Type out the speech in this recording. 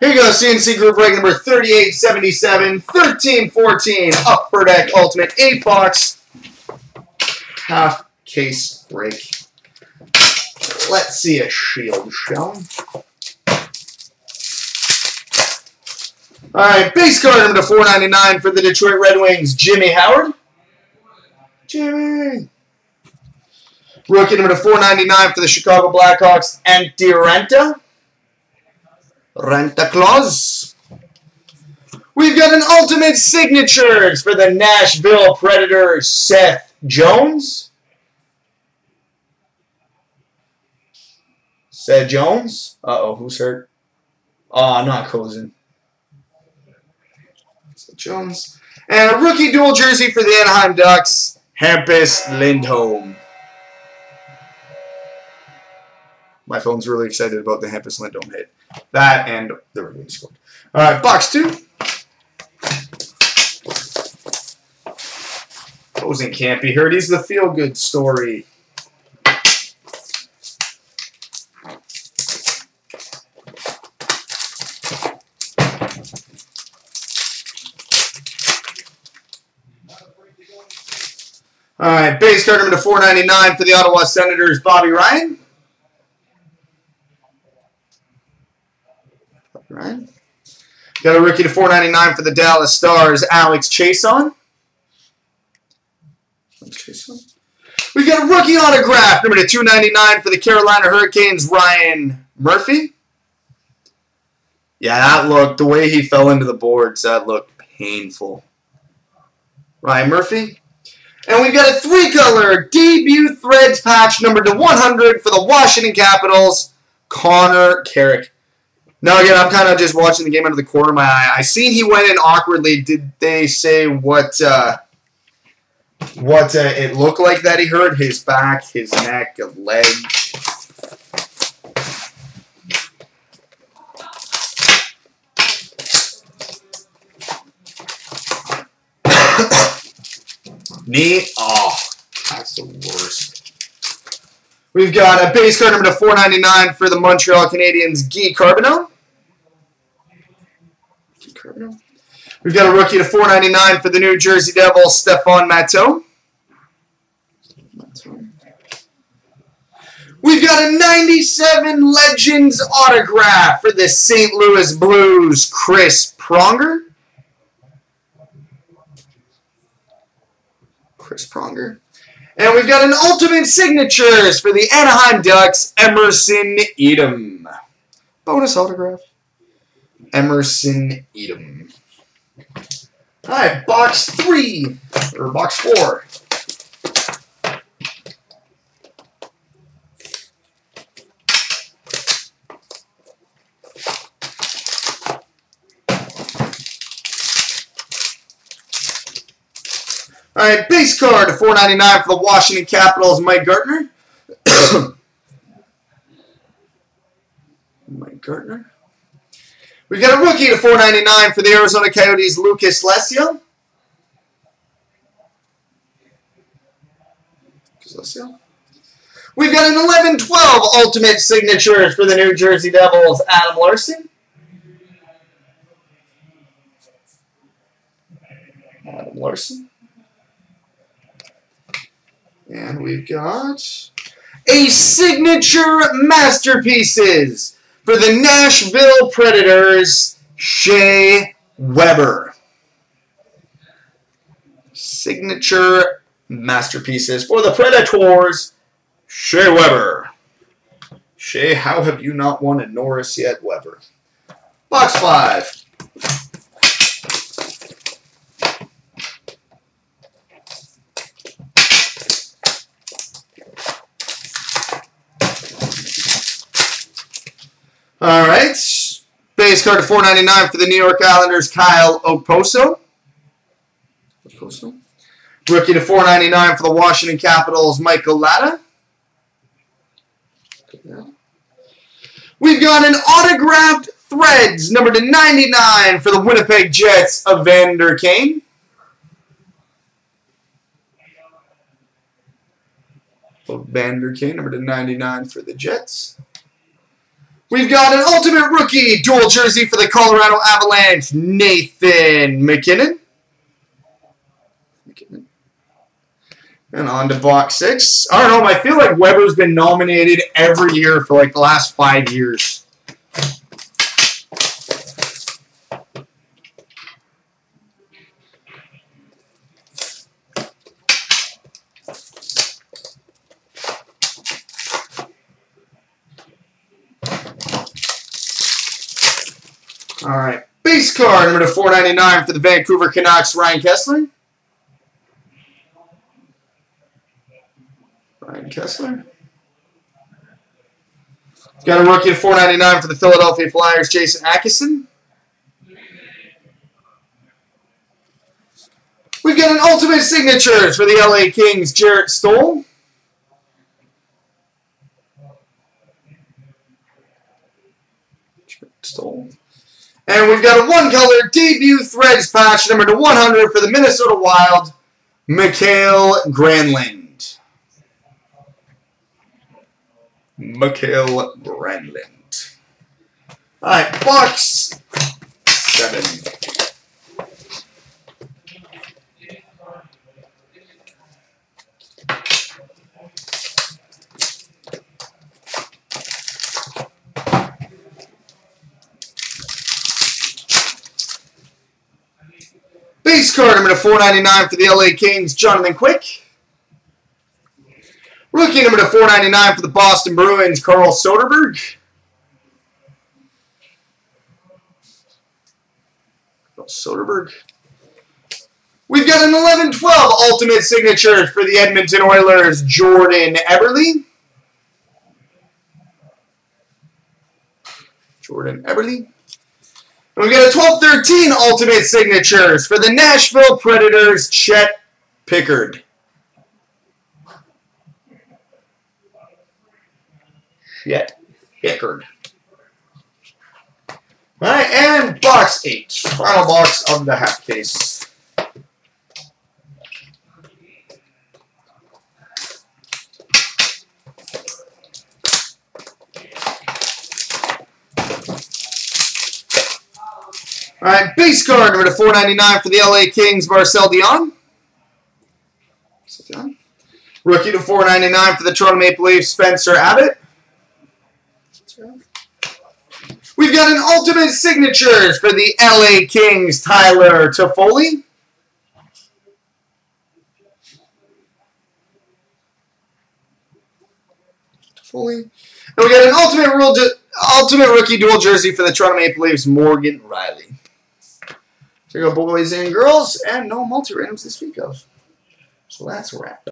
Here you go, CNC group break number 3877, 1314, Upper Deck Ultimate 8 box, half case break. Let's see a shield, shall we? All right, base card number to 499 for the Detroit Red Wings, Jimmy Howard. Jimmy. Rookie number to 499 for the Chicago Blackhawks, Antti Raanta. Renta Claus. We've got an ultimate signatures for the Nashville Predators, Seth Jones. Seth Jones. Uh-oh, who's hurt? Oh, not Cozen. Seth Jones. And a rookie dual jersey for the Anaheim Ducks, Hampus Lindholm. My phone's really excited about the Hampus Lindholm hit. That and the release scored. All right, box two. Posing can't be heard. He's the feel-good story. All right, base card number to 499 for the Ottawa Senators, Bobby Ryan. Right. Got a rookie to 499 for the Dallas Stars, Alex Chiasson. We've got a rookie autograph, number to 299 for the Carolina Hurricanes, Ryan Murphy. Yeah, that looked, the way he fell into the boards, that looked painful. Ryan Murphy. And we've got a three-color debut threads patch, number to 100 for the Washington Capitals, Connor Carrick. Now again, I'm kind of just watching the game out of the corner of my eye. I seen he went in awkwardly. Did they say what uh, what uh, it looked like that he hurt? His back, his neck, a leg. Knee. Oh, that's the worst. We've got a base card number to 499 for the Montreal Canadiens, Guy Carbonneau. We've got a rookie to 499 for the New Jersey Devils, Stefan Matteau. We've got a 97 Legends autograph for the St. Louis Blues, Chris Pronger. Chris Pronger. And we've got an Ultimate Signatures for the Anaheim Ducks, Emerson Etem. Bonus autograph. Emerson Etem. All right, box three, or box four. All right, base card, to 4.99 for the Washington Capitals, Mike Gartner. Mike Gartner. We've got a rookie to 4.99 for the Arizona Coyotes, Lucas Lessio. We've got an 11-12 ultimate signatures for the New Jersey Devils, Adam Larsson. Adam Larsson. And we've got a signature masterpieces for the Nashville Predators, Shea Weber. Signature masterpieces for the Predators, Shea Weber. Shea, how have you not won a Norris yet, Weber? Box 5. Base card to 499 for the New York Islanders, Kyle Okposo. Okposo. Rookie to 499 for the Washington Capitals, Michael Latta. We've got an autographed threads, number to 99 for the Winnipeg Jets, Evander Kane. Evander Kane, number to 99 for the Jets. We've got an Ultimate Rookie dual jersey for the Colorado Avalanche, Nathan MacKinnon. MacKinnon. And on to box six. I don't know, I feel like Weber's been nominated every year for like the last five years. All right. Base card number to 499 for the Vancouver Canucks, Ryan Kesler. Ryan Kesler. Got a rookie at 499 for the Philadelphia Flyers, Jason Akeson. We've got an ultimate signatures for the LA Kings, Jarrett Stoll. Jarrett Stoll. A one-color debut threads patch number to 100 for the Minnesota Wild, Mikael Granlund. Mikael Granlund. All right, box seven. Base card number to 499 for the LA Kings, Jonathan Quick. Rookie number to 499 for the Boston Bruins, Carl Soderberg. Carl Soderberg. We've got an 11-12 Ultimate Signature for the Edmonton Oilers, Jordan Eberle. Jordan Eberle. And we got a 12-13 Ultimate Signatures for the Nashville Predators, Chet Pickard. Chet Pickard. All right, and box eight. Final box of the half case. All right, base card number to 499 for the LA Kings, Marcel Dionne. Rookie to 499 for the Toronto Maple Leafs, Spencer Abbott. We've got an ultimate signatures for the LA Kings, Tyler Toffoli. Toffoli. And we got an ultimate, ultimate rookie dual jersey for the Toronto Maple Leafs, Morgan Rielly. You go boys and girls, and no multi-randoms to speak of. So that's a wrap.